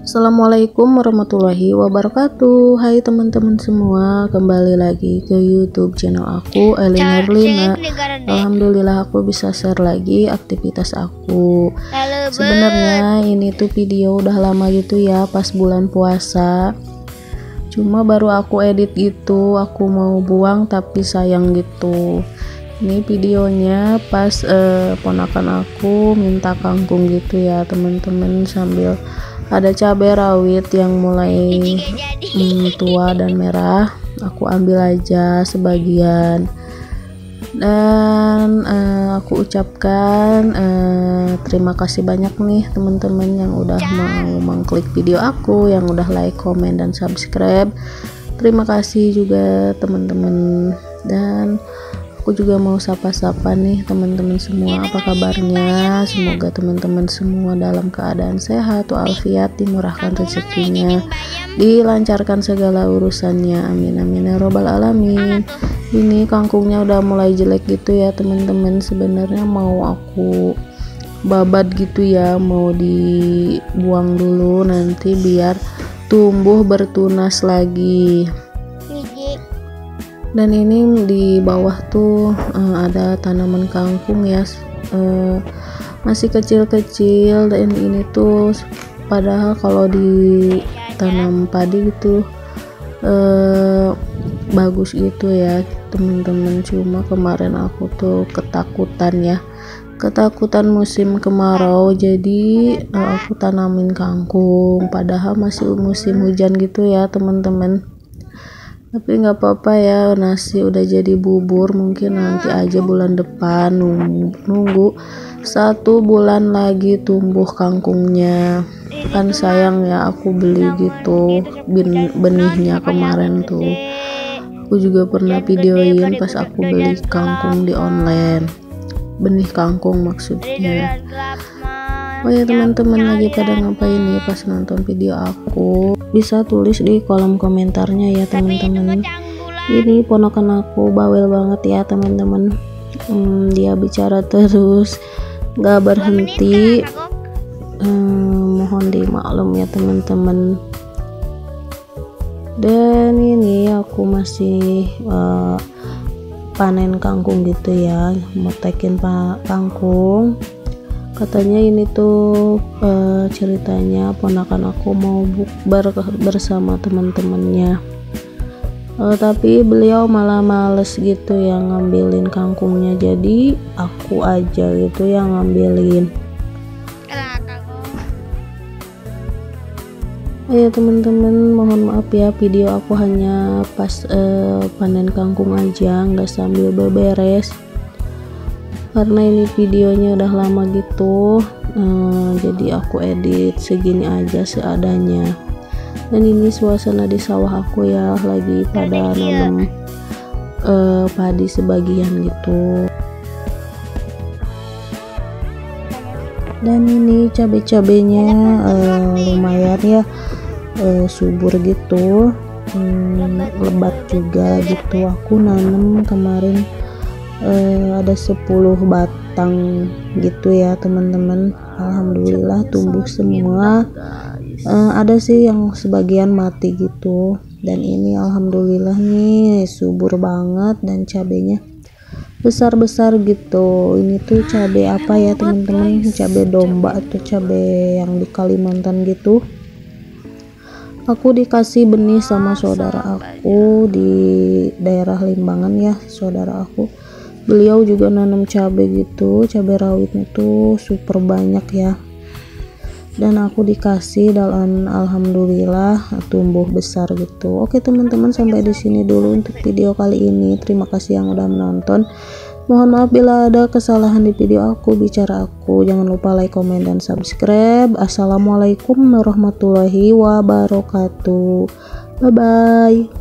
Assalamualaikum warahmatullahi wabarakatuh. Hai teman-teman semua Kembali lagi ke youtube channel aku Elina Erlina Alhamdulillah aku bisa share lagi aktivitas aku. Sebenarnya ini tuh video udah lama gitu ya Pas bulan puasa. Cuma baru aku edit gitu Aku mau buang tapi sayang gitu. Ini videonya pas eh, ponakan aku minta kangkung gitu ya teman-teman sambil ada cabai rawit yang mulai hmm, tua dan merah. Aku ambil aja sebagian. Dan uh, aku ucapkan uh, terima kasih banyak nih teman-teman yang udah mau mengklik video aku yang udah like, komen, dan subscribe. Terima kasih juga teman-teman. Dan aku juga mau sapa-sapa nih teman-teman semua. Apa kabarnya? Semoga teman-teman semua dalam keadaan sehat walafiat dimurahkan rezekinya dilancarkan segala urusannya. Amin amin ya robbal alamin. Ini kangkungnya udah mulai jelek gitu ya teman-teman. Sebenarnya mau aku babat gitu ya mau dibuang dulu nanti biar tumbuh bertunas lagi dan ini di bawah tuh uh, ada tanaman kangkung ya uh, masih kecil-kecil. Dan ini tuh padahal kalau ditanam padi gitu uh, bagus gitu ya teman-teman. Cuma kemarin aku tuh ketakutan ya ketakutan musim kemarau. Jadi uh, aku tanamin kangkung padahal masih musim hujan gitu ya teman-teman tapi nggak apa-apa ya nasi udah jadi bubur mungkin nanti aja bulan depan nunggu, nunggu satu bulan lagi tumbuh kangkungnya. Kan sayang ya aku beli gitu bin, benihnya kemarin tuh. Aku juga pernah videoin pas aku beli kangkung di online. Benih kangkung maksudnya oh ya teman-teman lagi pada ngapain nih pas nonton video aku? Bisa tulis di kolom komentarnya ya teman-teman. ini ponakan aku bawel banget ya teman-teman. Hmm, dia bicara terus. Gak berhenti. Hmm, mohon dimaklum ya teman-teman. Dan ini aku masih uh, panen kangkung gitu ya mau tekin pak kangkung katanya ini tuh uh, ceritanya ponakan aku mau bukber bersama teman-temannya. Uh, tapi beliau malah males gitu yang ngambilin kangkungnya. Jadi aku aja gitu yang ngambilin. Ya teman-teman mohon maaf ya video aku hanya pas uh, panen kangkung aja nggak sambil beberes karena ini videonya udah lama gitu uh, jadi aku edit segini aja seadanya. Dan ini suasana di sawah aku ya lagi pada nanam uh, padi sebagian gitu. Dan ini cabai-cabainya uh, lumayan ya uh, subur gitu. Hmm, lebat juga gitu. Aku nanam kemarin uh, ada 10 batang gitu ya teman-teman. Alhamdulillah tumbuh semua. Uh, ada sih yang sebagian mati gitu. Dan ini Alhamdulillah nih subur banget dan cabenya besar-besar gitu. Ini tuh cabai apa ya teman-teman? Cabai domba atau cabai yang di Kalimantan gitu. Aku dikasih benih sama saudara aku di daerah Limbangan ya saudara aku beliau juga nanam cabai gitu cabai rawitnya tuh super banyak ya. Dan aku dikasih dan alhamdulillah tumbuh besar gitu. Oke teman-teman sampai di sini dulu untuk video kali ini. Terima kasih yang udah menonton. Mohon maaf bila ada kesalahan di video aku bicara aku. Jangan lupa like comment dan subscribe. Assalamualaikum warahmatullahi wabarakatuh. Bye bye